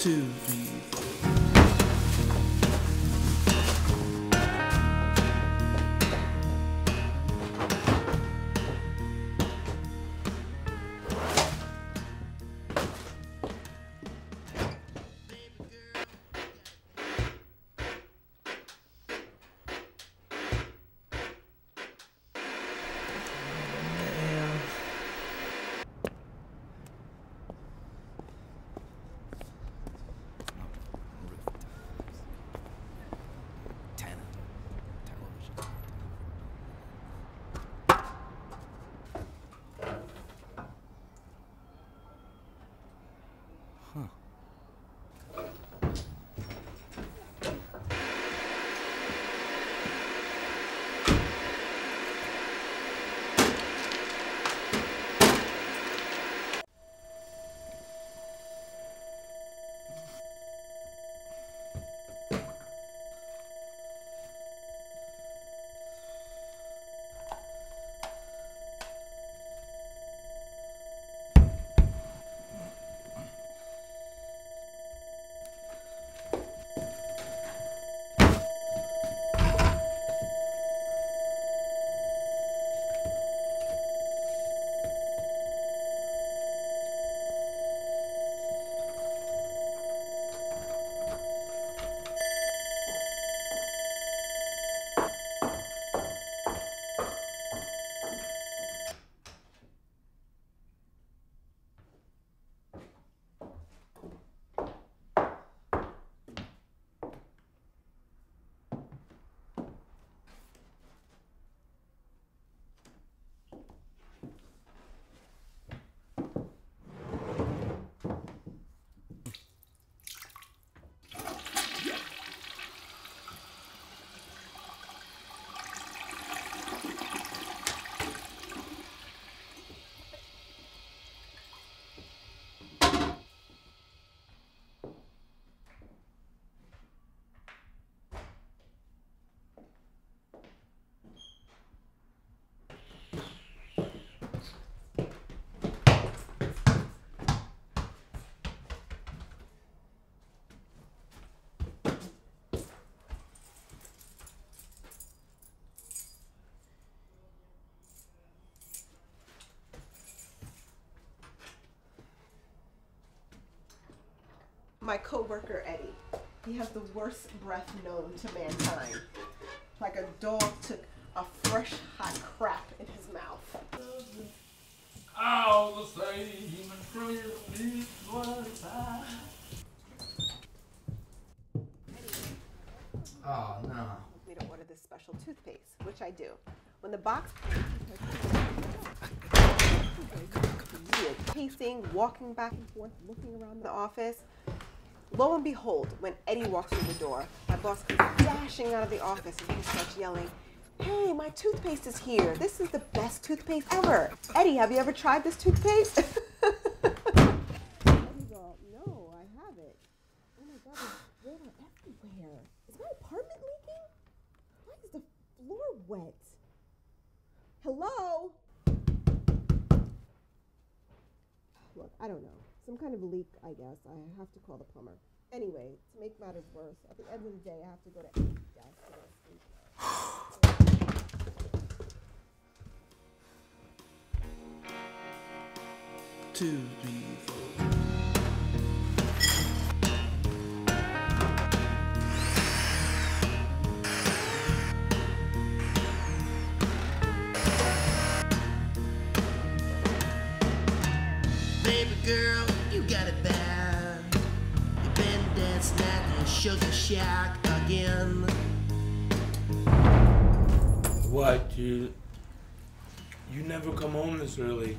two, three, my coworker Eddie. He has the worst breath known to mankind. Like a dog took a fresh hot crap in his mouth. All the same is what I. Oh no. We don't order this special toothpaste, which I do. When the box pacing, walking back and forth, looking around the office. Lo and behold, when Eddie walks through the door, my boss comes dashing out of the office and he starts yelling, Hey, my toothpaste is here. This is the best toothpaste ever. Eddie, have you ever tried this toothpaste? Eddie's all, no, I haven't. Oh my god, there's water everywhere. Is my apartment leaking? Why is the floor wet? Hello? Look, I don't know. Some kind of leak, I guess. I have to call the plumber. Anyway, to make matters worse, at the end of the day, I have to go to desk to go to sleep. Sugar shack again. What, dude? You never come home this early.